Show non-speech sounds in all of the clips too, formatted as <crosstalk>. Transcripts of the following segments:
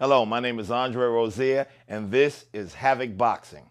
Hello, my name is Andre Rozier, and this is Havoc Boxing.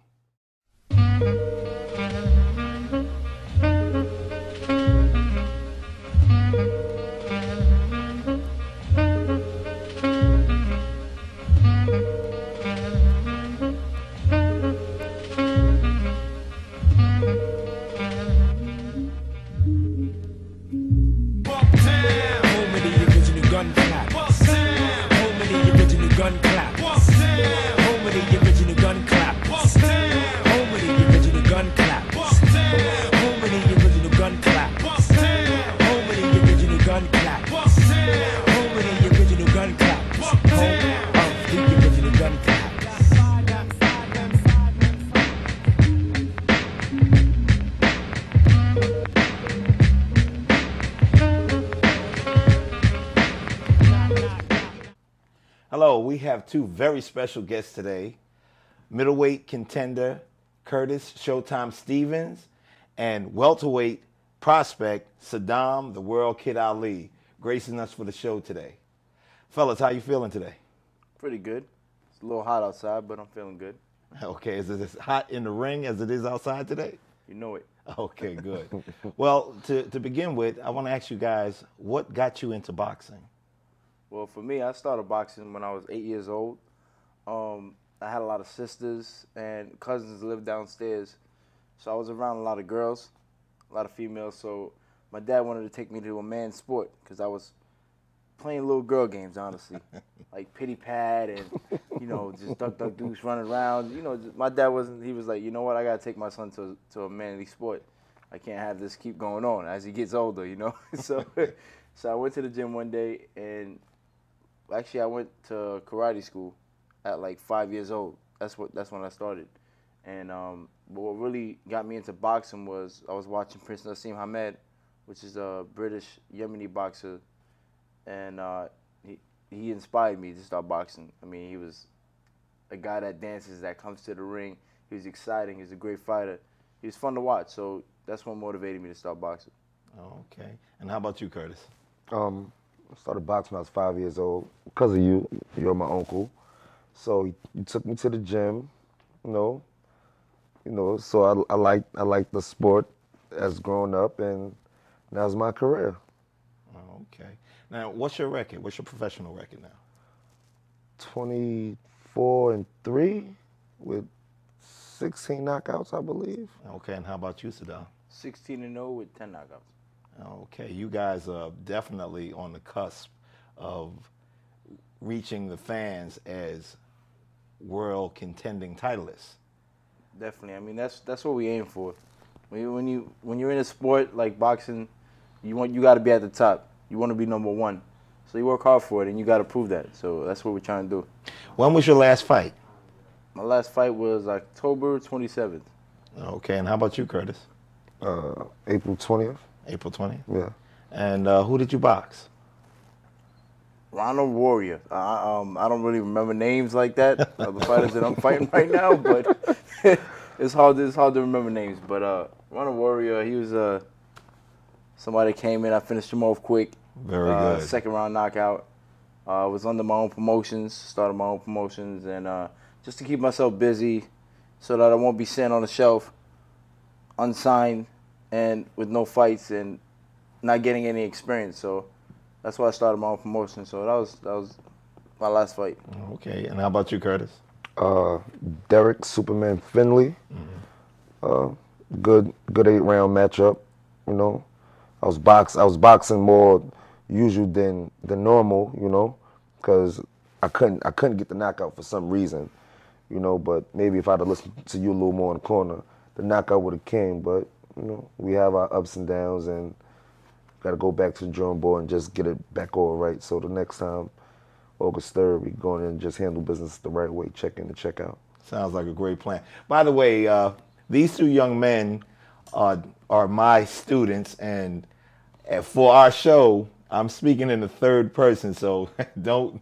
Have two very special guests today middleweight contender Curtis Showtime Stevens and welterweight prospect Sadam the World Kid Ali gracing us for the show today. Fellas, how you feeling today? Pretty good. It's a little hot outside, but I'm feeling good. <laughs> Okay, is it as hot in the ring as it is outside today? You know it. <laughs> Okay, good. well, to, to begin with, I want to ask you guys what got you into boxing? Well, for me, I started boxing when I was eight years old. Um, I had a lot of sisters and cousins lived downstairs, so I was around a lot of girls, a lot of females. So my dad wanted to take me to a man's sport because I was playing little girl games, honestly, <laughs> like pity pad and you know just duck duck deuce running around. You know, just, my dad wasn't. He was like, you know what, I gotta take my son to to a manly sport. I can't have this keep going on as he gets older, you know. <laughs> so, <laughs> so I went to the gym one day and actually I went to karate school at like five years old. That's what that's when I started. And um, but what really got me into boxing was I was watching Prince Naseem Hamed, which is a British Yemeni boxer, and uh, he he inspired me to start boxing. I mean, he was a guy that dances, that comes to the ring. He was exciting. He's a great fighter. He was fun to watch. So that's what motivated me to start boxing. Okay. And how about you, Curtis? Um, I started boxing when I was five years old because of you. You're my uncle, so you, you took me to the gym. You know, you know. So I, I like I like the sport as growing up, and that was my career. Okay. Now, what's your record? What's your professional record now? Twenty four and three with sixteen knockouts, I believe. Okay. And how about you, Sadam? 16 and 0 with 10 knockouts. Okay. You guys are definitely on the cusp of reaching the fans as world contending titleists. Definitely. I mean, that's that's what we aim for. When you, when you when you're in a sport like boxing, you want you got to be at the top. You want to be number one. So you work hard for it, and you got to prove that. So that's what we're trying to do. When was your last fight? My last fight was October 27th. Okay. And how about you, Curtis? Uh, April twentieth. April 20th? Yeah. And uh, who did you box? Ronald Warrior. I, um, I don't really remember names like that of the fighters that I'm fighting right now, <laughs> but <laughs> it's hard. It's hard to remember names. But uh, Ronald Warrior, he was uh, somebody that came in. I finished him off quick. Very Uh, good. Second round knockout. Uh, was under my own promotions, started my own promotions, and uh, just to keep myself busy, so that I won't be sitting on the shelf, unsigned, and with no fights and not getting any experience. So that's why I started my own promotion. So that was that was my last fight. Okay. And how about you, Curtis? Uh, Derrick Superman Findley. Uh, good good eight round matchup. You know, I was box I was boxing more usual than than normal. You know, because I couldn't I couldn't get the knockout for some reason. You know, but maybe if I'd have listened to you a little more in the corner, the knockout would have came. But you know, we have our ups and downs, and got to go back to the drawing board and just get it back all right. So the next time, August third, we go in and just handle business the right way, check in and check out. Sounds like a great plan. By the way, uh, these two young men are, are my students, and for our show, I'm speaking in the third person, so <laughs> don't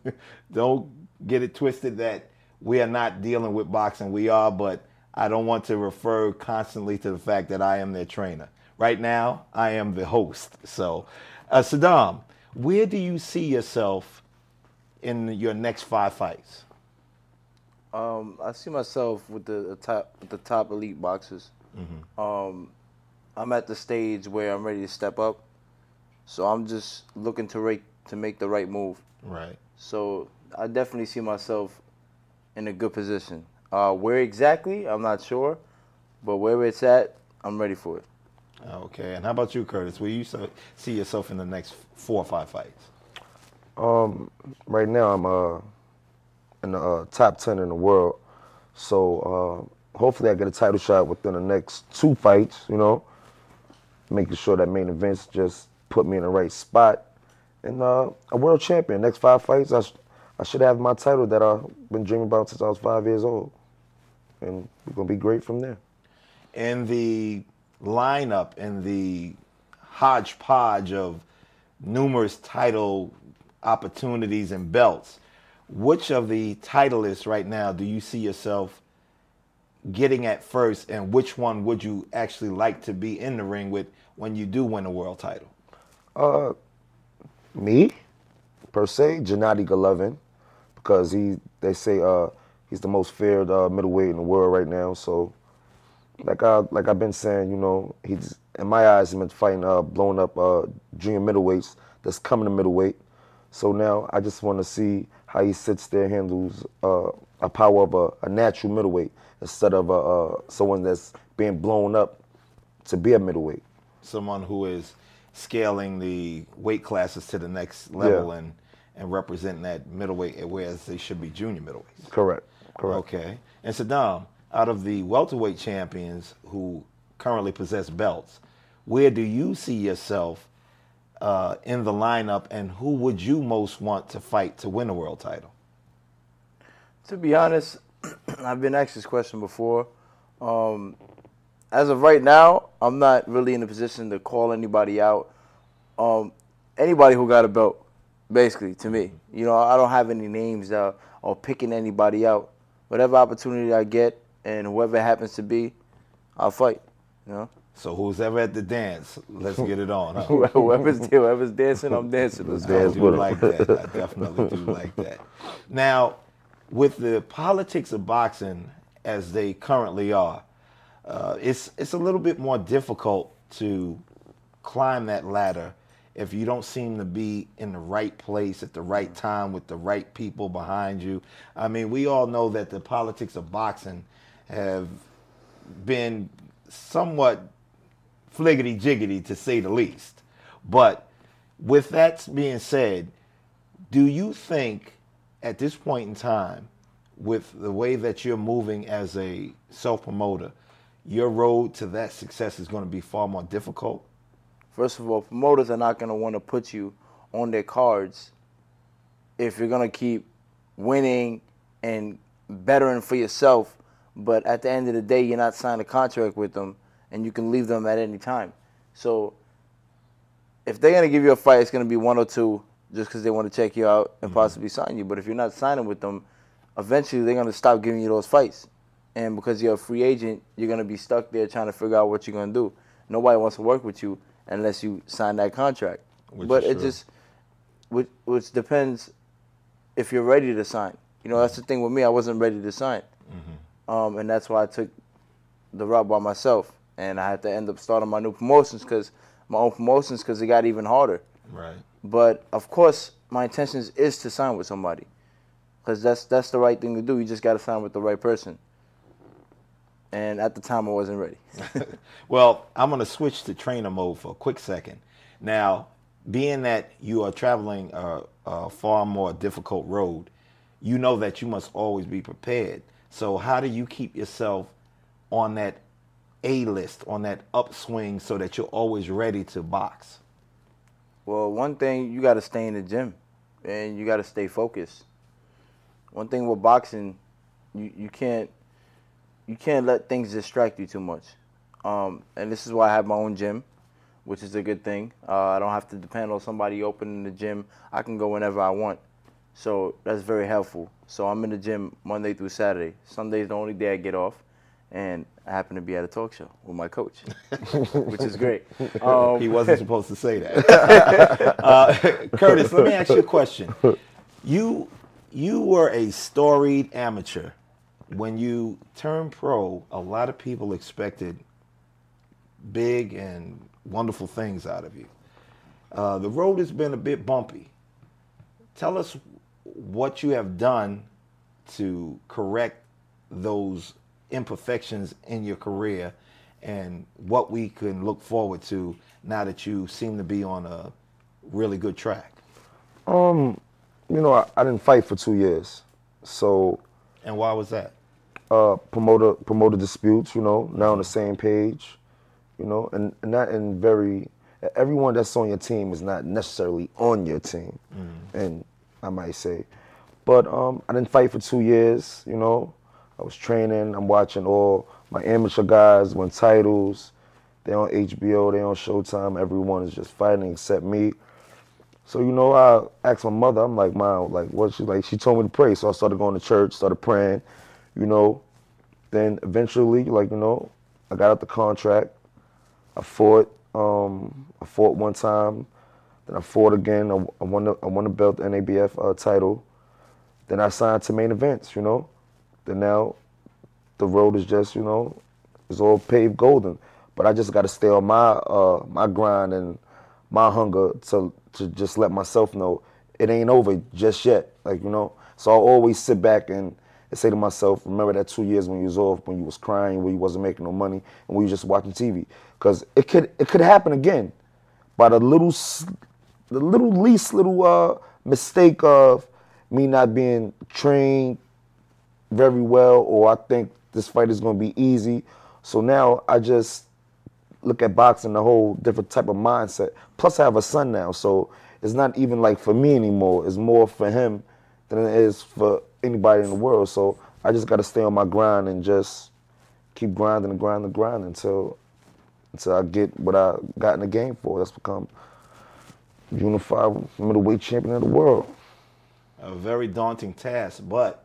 don't get it twisted that we are not dealing with boxing. We are, but I don't want to refer constantly to the fact that I am their trainer. Right now, I am the host. So, uh, Sadam, where do you see yourself in your next five fights? Um, I see myself with the, top with the top elite boxers. Mm-hmm. Um, I'm at the stage where I'm ready to step up, so I'm just looking to rate to make the right move. Right. So I definitely see myself in a good position. Uh, where exactly, I'm not sure, but wherever it's at, I'm ready for it. Okay. And how about you, Curtis? Where you see yourself in the next four or five fights? Um, right now I'm uh in the uh, top ten in the world, so uh, hopefully I get a title shot within the next two fights. You know, making sure that main events just put me in the right spot, and uh, a world champion. Next five fights, I sh- I should have my title that I've been dreaming about since I was five years old, and we're gonna be great from there. in the lineup in the hodgepodge of numerous title opportunities and belts, which of the titleists right now do you see yourself getting at first, and which one would you actually like to be in the ring with when you do win a world title? Uh, me, per se, Gennady Golovkin, because he they say uh he's the most feared uh, middleweight in the world right now. So, like I like I've been saying, you know, he's in my eyes he's been fighting uh blown up uh junior middleweights that's coming to middleweight. So now I just want to see how he sits there, handles uh, a power of a, a natural middleweight instead of a, uh, someone that's being blown up to be a middleweight. Someone who is scaling the weight classes to the next level Yeah. and and representing that middleweight, whereas they should be junior middleweights. Correct. Correct. Okay. And Sadam, out of the welterweight champions who currently possess belts, where do you see yourself uh, in the lineup, and who would you most want to fight to win a world title? To be honest, <clears throat> I've been asked this question before. Um, as of right now, I'm not really in a position to call anybody out. Um, anybody who got a belt, basically, to me. You know, I don't have any names that or picking anybody out. Whatever opportunity I get and whoever happens to be, I'll fight. You know, So who's ever at the dance, let's get it on. Huh? <laughs> whoever's <laughs> whoever's dancing, I'm dancing. Let's I dance do with like that. I definitely do like that. Now, with the politics of boxing as they currently are, uh, it's it's a little bit more difficult to climb that ladder if you don't seem to be in the right place at the right time with the right people behind you. I mean, we all know that the politics of boxing have been somewhat fliggity jiggity to say the least. But with that being said, do you think at this point in time, with the way that you're moving as a self promoter, your road to that success is going to be far more difficult? First of all, promoters are not going to want to put you on their cards if you're going to keep winning and bettering for yourself. But at the end of the day, you're not signing a contract with them, and you can leave them at any time. So if they're going to give you a fight, it's going to be one or two just because they want to check you out and mm-hmm. possibly sign you. But if you're not signing with them, eventually they're going to stop giving you those fights. And because you're a free agent, you're going to be stuck there trying to figure out what you're going to do. Nobody wants to work with you unless you sign that contract. Which but it true. just, which, which depends if you're ready to sign. You know, that's the thing with me. I wasn't ready to sign. Um, and that's why I took the route by myself. And I had to end up starting my new promotions because my own promotions because it got even harder. Right. But of course, my intentions is to sign with somebody, because that's that's the right thing to do. You just got to sign with the right person. And at the time, I wasn't ready. <laughs> Well, I'm going to switch to trainer mode for a quick second. Now, being that you are traveling a, a far more difficult road, you know that you must always be prepared. So, how do you keep yourself on that A list, on that upswing, so that you're always ready to box? Well, one thing you got to stay in the gym, and you got to stay focused. One thing with boxing, you, you can't you can't let things distract you too much. Um, and this is why I have my own gym, which is a good thing. Uh, I don't have to depend on somebody opening the gym. I can go whenever I want. So that's very helpful. So I'm in the gym Monday through Saturday. Sunday's the only day I get off, and I happen to be at a talk show with my coach, <laughs> which is great. <laughs> Um, He wasn't supposed to say that. <laughs> uh, Curtis, let me ask you a question. You you were a storied amateur. When you turn pro, a lot of people expected big and wonderful things out of you. Uh, the road has been a bit bumpy. Tell us what you have done to correct those imperfections in your career and what we can look forward to now that you seem to be on a really good track. Um, you know, I, I didn't fight for two years, so And why was that? Uh, promoter promoter disputes. You know, now on the same page. You know, and, and not in very. Everyone that's on your team is not necessarily on your team, and I might say, but um, I didn't fight for two years. You know, I was training. I'm watching all my amateur guys win titles. They're on HBO. They're on Showtime. Everyone is just fighting except me. So you know, I asked my mother. I'm like, Mom, like, what? She like, she told me to pray. So I started going to church, started praying. You know, then eventually, like you know, I got out the contract. I fought. Um, I fought one time. Then I fought again. I, I won. The, I won the belt, the NABF uh, title. Then I signed to main events. You know. Then now, the road is just you know, it's all paved golden. But I just got to stay on my uh, my grind and my hunger to to just let myself know it ain't over just yet. Like you know, so I always sit back and, and say to myself, remember that two years when you was off, when you was crying, when you wasn't making no money, and when you just watching TV, because it could it could happen again, by the little the little least little uh, mistake of me not being trained very well, or I think this fight is going to be easy. So now I just look at boxing a whole different type of mindset. Plus, I have a son now, so it's not even like for me anymore. It's more for him than it is for anybody in the world. So I just got to stay on my grind and just keep grinding and grinding and grinding until until I get what I got in the game for. That's become unified middleweight champion of the world. a very daunting task, but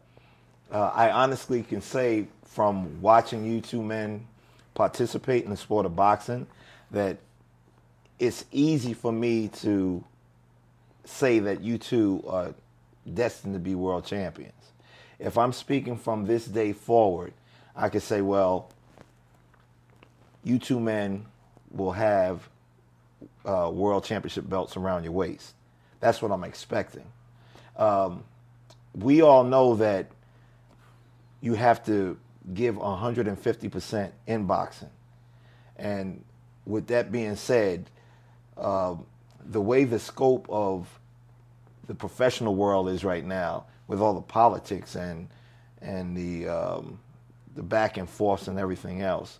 uh, I honestly can say from watching you two men participate in the sport of boxing that it's easy for me to say that you two are destined to be world champions. If I'm speaking from this day forward, I could say, well, you two men will have uh, world championship belts around your waist. That's what I'm expecting we all know that you have to give 150% in boxing. And with that being said, um, the way the scope of the professional world is right now, with all the politics and and the um, the back and forths and everything else,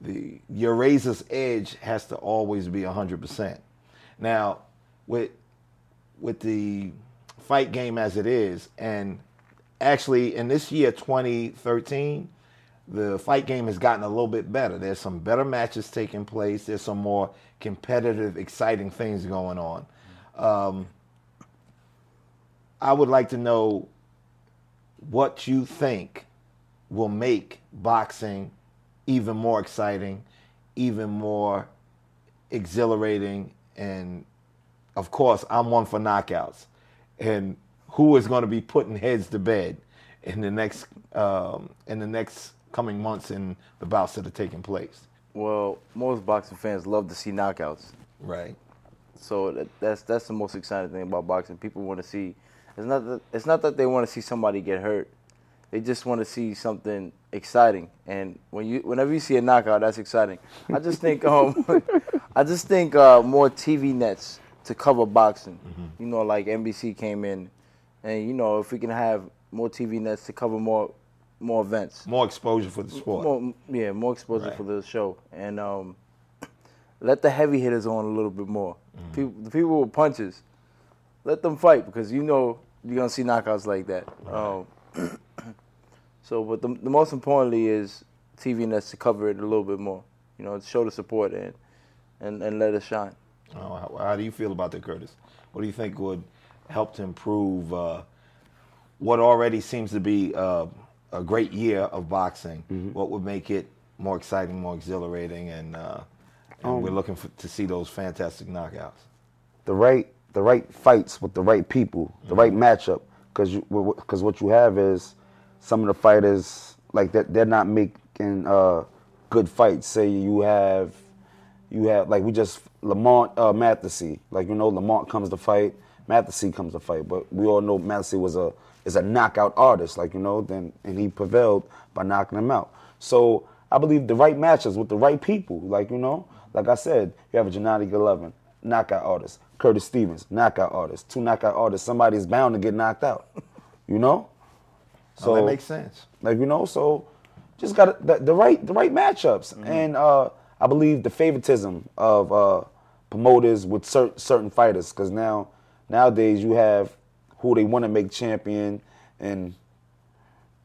the your razor's edge has to always be 100%. Now, with with the fight game as it is, and actually in this year 2013, the fight game has gotten a little bit better. There's some better matches taking place. There's some more competitive, exciting things going on. Um, I would like to know what you think will make boxing even more exciting, even more exhilarating, and of course, I'm one for knockouts. And who is going to be putting heads to bed in the next um, in the next coming months in the bouts that are taking place? Well, most boxing fans love to see knockouts. Right. So that, that's that's the most exciting thing about boxing. People want to see. It's not that it's not that they want to see somebody get hurt. They just want to see something exciting. And when you whenever you see a knockout, that's exciting. I just think <laughs> um, I just think uh, more TV nets to cover boxing. You know, like NBC came in, and you know if we can have more TV nets to cover more more events. More exposure for the sport. More, yeah, more exposure Right. for the show, and um, <clears throat> let the heavy hitters on a little bit more. Mm-hmm. People, the people with punches, let them fight because you know you're gonna see knockouts like that. Um, <clears throat> so, but the, the most importantly is TV nets to cover it a little bit more. You know, to show the support and and, and let it shine. Oh, how, how do you feel about that, Curtis? What do you think would help to improve uh, what already seems to be uh, a great year of boxing? What would make it more exciting, more exhilarating, and, uh, and we're looking for, to see those fantastic knockouts? the right the right fights with the right people, the right matchup. because because what you have is some of the fighters like that they're not making uh, good fights. Say you have you have like we just Lamont uh, Matthysse, like you know Lamont comes to fight, Matthysse comes to fight, but we all know Matthysse was a is a knockout artist, like you know, then and he prevailed by knocking him out. So I believe the right matches with the right people, like you know, like I said, you have a Gennady Golovkin, knockout artist, Curtis Stevens, knockout artist, two knockout artists. Somebody's bound to get knocked out, you know. <laughs> So that makes sense. Like you know, so just got the, the right the right matchups, Mm-hmm. and uh, I believe the favoritism of uh, promoters with cer- certain fighters, because now nowadays you have who they want to make champion and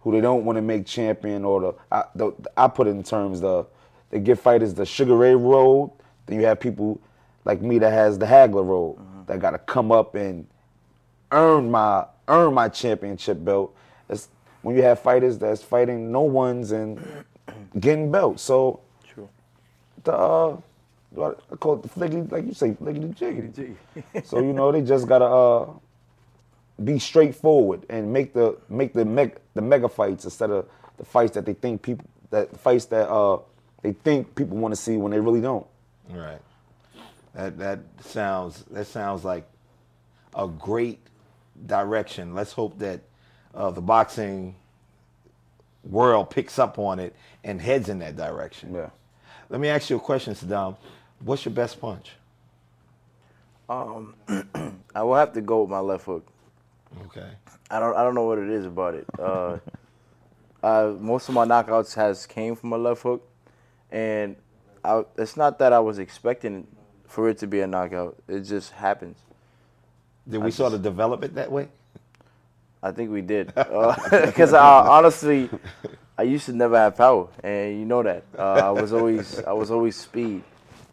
who they don't want to make champion, or the I, the I put it in terms the they give fighters the Sugar Ray road, then you have people like me that has the Hagler road that got to come up and earn my earn my championship belt. It's when you have fighters that's fighting no ones and <clears throat> getting belts. So True. the uh, I call it the fliggity, like you say, fliggity jiggity. <laughs> so you know they just gotta uh, be straightforward and make the make the meg- the mega fights instead of the fights that they think people that fights that uh they think people want to see when they really don't. Right. That that sounds that sounds like a great direction. Let's hope that uh, the boxing world picks up on it and heads in that direction. Yeah. Let me ask you a question, Sadam. What's your best punch? Um, <clears throat> I will have to go with my left hook. Okay. I don't I don't know what it is about it. Uh, <laughs> uh, most of my knockouts has came from a left hook, and I, it's not that I was expecting for it to be a knockout. It just happens. Did we sort of develop it that way? I think we did because <laughs> uh, <laughs> honestly, I used to never have power, and you know that. Uh, I was always I was always speed.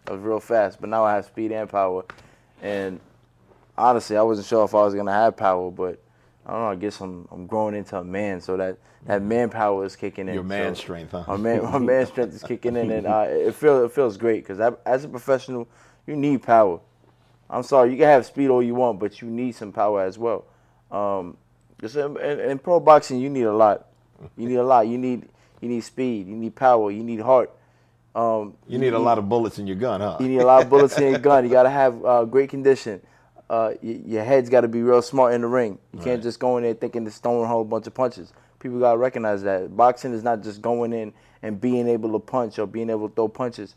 I was real fast, but now I have speed and power. And honestly, I wasn't sure if I was gonna have power, but I don't know. I guess I'm I'm growing into a man, so that that manpower is kicking in. Your man so strength, huh? My man, my man strength is kicking in, and uh, it feels it feels great because as a professional, you need power. I'm sorry, you can have speed all you want, but you need some power as well. Um, in, in, in pro boxing, you need a lot. You need a lot. You need you need speed. You need power. You need heart. Um, You need a lot of bullets in your gun, huh? you need a lot of bullets in your <laughs> gun. You got to have uh, great condition. Uh, y- your head's got to be real smart in the ring. You Right. can't just go in there thinking to stone a whole bunch of punches. People got to recognize that boxing is not just going in and being able to punch or being able to throw punches.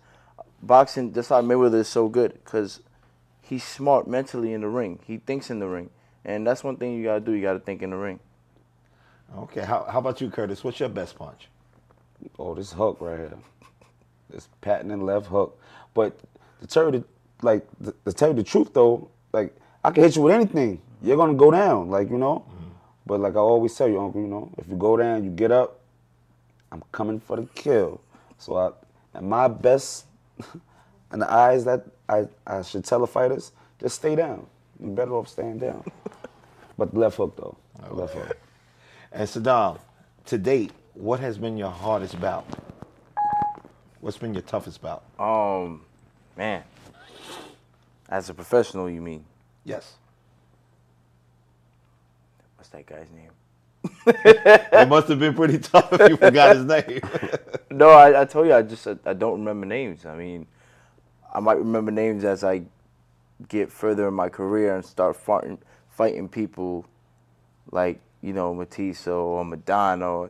Boxing, that's how Mayweather is so good because he's smart mentally in the ring. He thinks in the ring, and that's one thing you got to do. You got to think in the ring. Okay. How, how about you, Curtis? What's your best punch? Oh, this hook right here. This patented left hook. But to tell you the like the, to tell you the truth though, like I can hit you with anything. You're gonna go down, like you know. Mm-hmm. But like I always tell you, Uncle, you know, if you go down, you get up. I'm coming for the kill. So I, and my best, in the eyes that I, I should tell the fighters, just stay down. You're better off staying down. but left hook though, left hook. And Sadam, to date, what has been your hardest bout? What's been your toughest bout? Um, man, as a professional, you mean? Yes. What's that guy's name? <laughs> It must have been pretty tough if you forgot his name. <laughs> No, I, I told you I just I, I don't remember names. I mean, I might remember names as I get further in my career and start fighting fighting people like you know Matthysse or Maidana or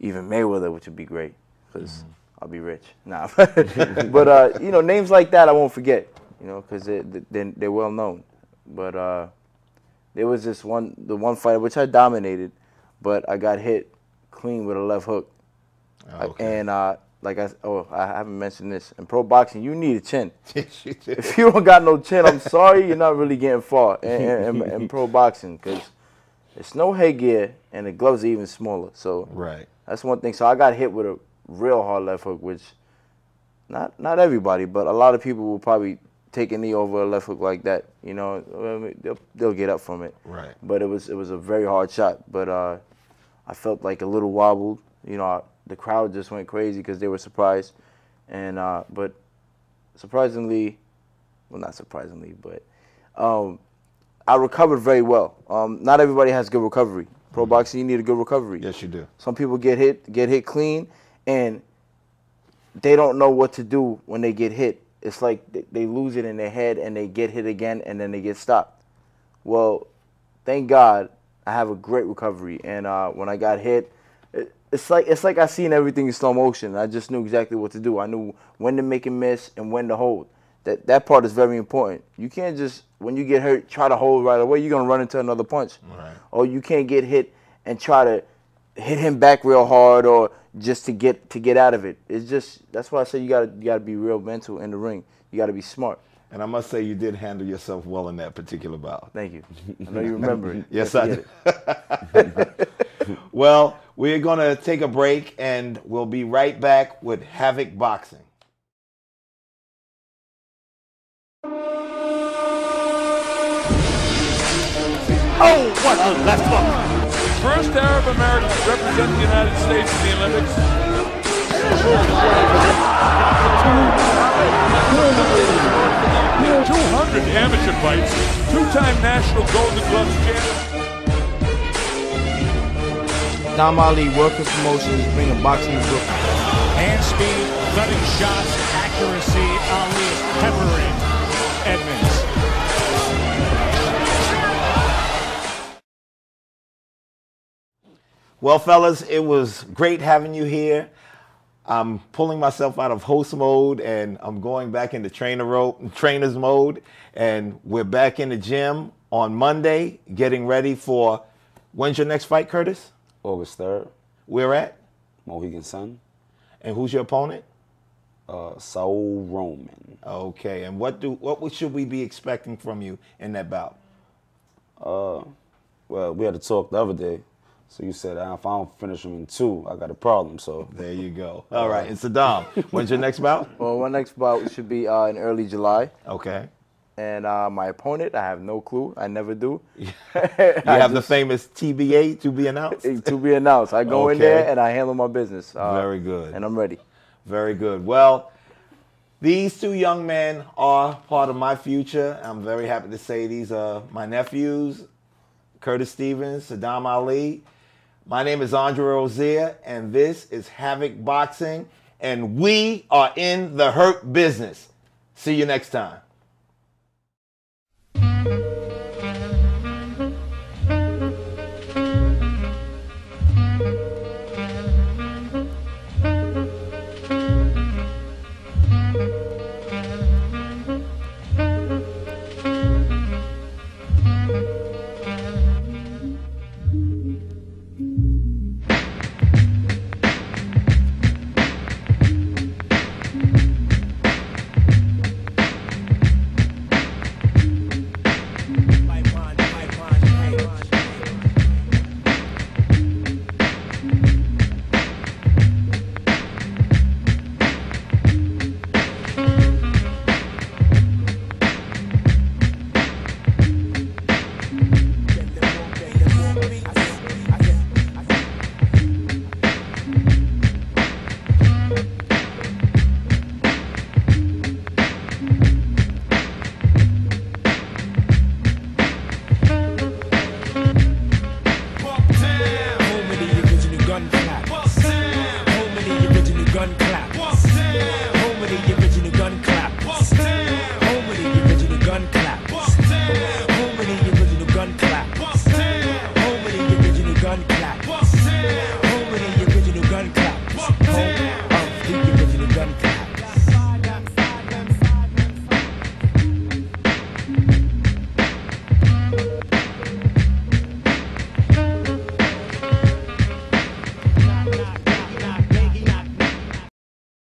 even Mayweather, which would be great because I'll be rich. Nah, <laughs> but uh, you know names like that I won't forget. You know because they, they they're well known. But uh, there was this one the one fight which I dominated, but I got hit clean with a left hook. Okay. And uh, like I oh I haven't mentioned this in pro boxing you need a chin. <laughs> Yes, you did. If you don't got no chin, I'm sorry you're not really getting far in, in, in, in pro boxing because it's no headgear and the gloves are even smaller. So Right. that's one thing. So I got hit with a real hard left hook, which not not everybody, but a lot of people will probably take a knee over a left hook like that. You know, they'll, they'll get up from it. Right. But it was it was a very hard shot. But uh, I felt like a little wobbled. You know, I, the crowd just went crazy because they were surprised. And uh, but surprisingly, well, not surprisingly, but um, I recovered very well. Um, not everybody has good recovery. Pro boxing, you need a good recovery. Yes, you do. Some people get hit, get hit clean, and they don't know what to do when they get hit. It's like they lose it in their head and they get hit again and then they get stopped. Well, thank God I have a great recovery. And uh, when I got hit, it, it's like it's like I seen everything in slow motion. I just knew exactly what to do. I knew when to make a miss and when to hold. That that part is very important. You can't just when you get hurt try to hold right away. You're gonna run into another punch. Right. Or you can't get hit and try to hit him back real hard or just to get to get out of it. It's just that's why I say you gotta you gotta be real mental in the ring. You gotta be smart. And I must say, you did handle yourself well in that particular bout. Thank you. I know you remember it. <laughs> yes, I do. <laughs> well, we're going to take a break and we'll be right back with Havoc Boxing. Oh, what a left hook! First Arab American to represent the United States in the Olympics. What 200 amateur fights, two-time national Golden Gloves champion. Dom Ali, promotions, Promotions, a boxing to Brooklyn. Hand speed, cutting shots, accuracy, Ali is peppering Edmonds. Well, fellas, it was great having you here. I'm pulling myself out of host mode and I'm going back into trainer ro- trainers mode. And we're back in the gym on Monday, getting ready for when's your next fight, Curtis? August 3rd, We're at? Mohegan Sun, And who's your opponent? uh, Saul Roman. Okay, and what do what should we be expecting from you in that bout? Uh, well, we had to talk the other day. So you said, "Ah, if I don't finish him in two, I got a problem. So There you go. All right, and Sadam, when's your next bout? Well, my next bout should be uh, in early July. Okay. And uh, my opponent, I have no clue. I never do. <laughs> You <laughs> have the famous TBA to be announced. to be announced. I go in there and I handle my business. Uh, Very good. And I'm ready. Very good. Well, these two young men are part of my future. I'm very happy to say these are my nephews, Curtis Stevens, Sadam Ali. My name is Andre Rozier, and this is Havoc Boxing, and we are in the hurt business. See you next time.